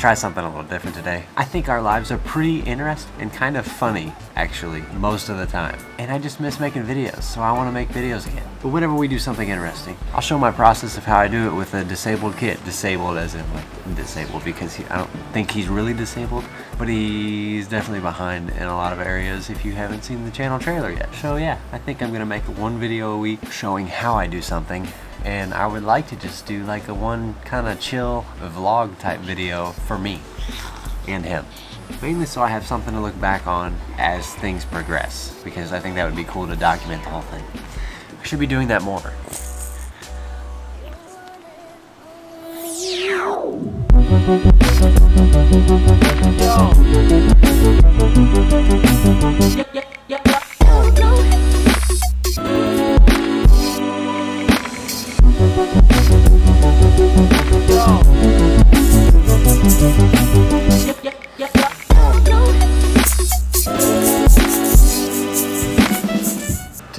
try something a little different today. I think our lives are pretty interesting and kind of funny, actually, most of the time. And I just miss making videos, so I want to make videos again. But whenever we do something interesting, I'll show my process of how I do it with a disabled kid. Disabled as in like disabled because he, I don't think he's really disabled, but he's definitely behind in a lot of areas if you haven't seen the channel trailer yet. So yeah, I think I'm gonna make one video a week showing how I do something and I would like to just do like a one kind of chill vlog type video for me and him. Mainly so I have something to look back on as things progress because I think that would be cool to document the whole thing. I should be doing that more.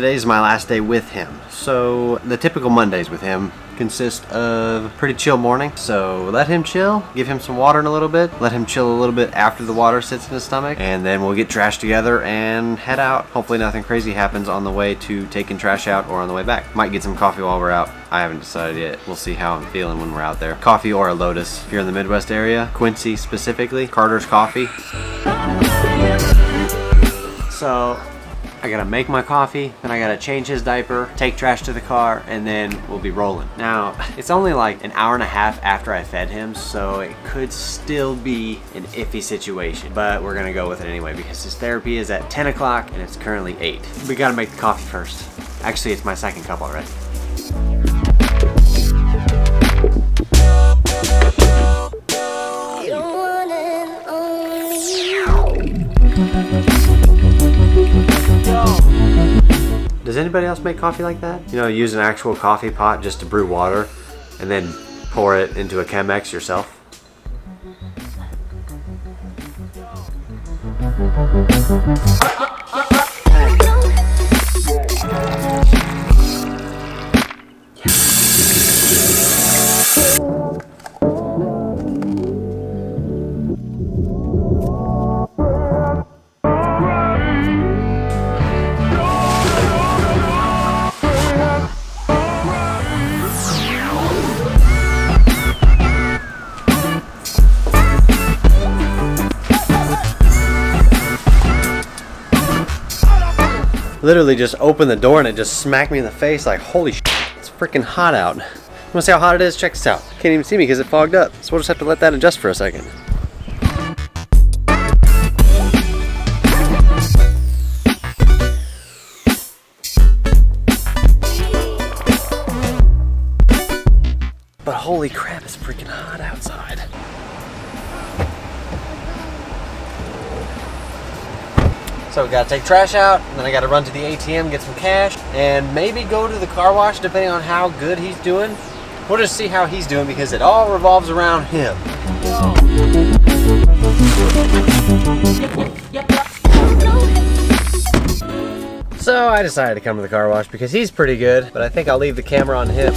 Today's my last day with him. So the typical Mondays with him consist of a pretty chill morning. So let him chill, give him some water in a little bit, let him chill a little bit after the water sits in his stomach, and then we'll get trash together and head out. Hopefully nothing crazy happens on the way to taking trash out or on the way back. Might get some coffee while we're out. I haven't decided yet. We'll see how I'm feeling when we're out there. Coffee or a Lotus. If you're in the Midwest area, Quincy specifically, Carter's Coffee. So I gotta make my coffee, then I gotta change his diaper, take trash to the car, and then we'll be rolling. Now, it's only like an hour and a half after I fed him, so it could still be an iffy situation, but we're gonna go with it anyway because his therapy is at 10 o'clock and it's currently 8. We gotta make the coffee first. Actually, it's my second cup already. Does anybody else make coffee like that? You know, use an actual coffee pot just to brew water and then pour it into a Chemex yourself? Literally just opened the door and it just smacked me in the face like, holy shit, it's freaking hot out. You wanna see how hot it is? Check this out. Can't even see me because it fogged up. So we'll just have to let that adjust for a second. But holy crap, So gotta take trash out, and then I gotta run to the ATM, get some cash, and maybe go to the car wash depending on how good he's doing. We'll just see how he's doing because it all revolves around him. So I decided to come to the car wash because he's pretty good, but I think I'll leave the camera on him.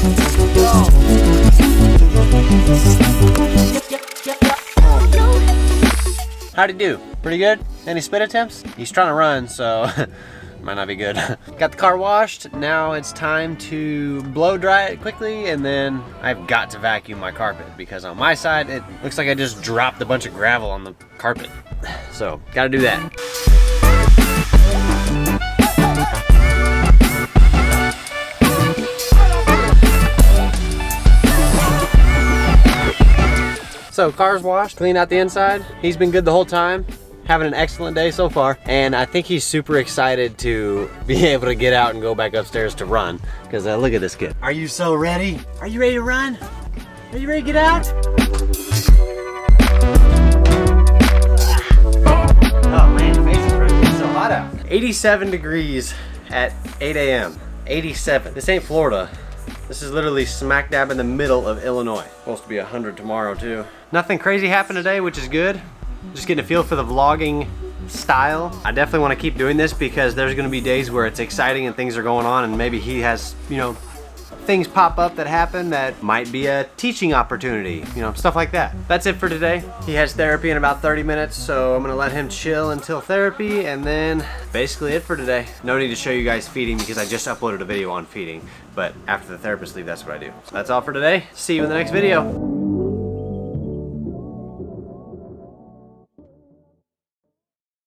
How'd he do? Pretty good? Any spit attempts? He's trying to run, so might not be good. got the car washed. Now it's time to blow dry it quickly, and then I've got to vacuum my carpet because on my side, it looks like I just dropped a bunch of gravel on the carpet. So, gotta do that. So car's washed, clean out the inside. He's been good the whole time having an excellent day so far and I think he's super excited to be able to get out and go back upstairs to run because uh, look at this kid. Are you so ready? Are you ready to run? Are you ready to get out? Oh man, face is. It's so hot out. 87 degrees at 8 a.m. 87. This ain't Florida. This is literally smack dab in the middle of Illinois. Supposed to be 100 tomorrow too. Nothing crazy happened today, which is good. Just getting a feel for the vlogging style. I definitely want to keep doing this because there's going to be days where it's exciting and things are going on and maybe he has, you know, things pop up that happen that might be a teaching opportunity, you know, stuff like that. That's it for today. He has therapy in about 30 minutes, so I'm gonna let him chill until therapy, and then basically it for today. No need to show you guys feeding because I just uploaded a video on feeding, but after the therapist leave, that's what I do. So that's all for today. See you in the next video.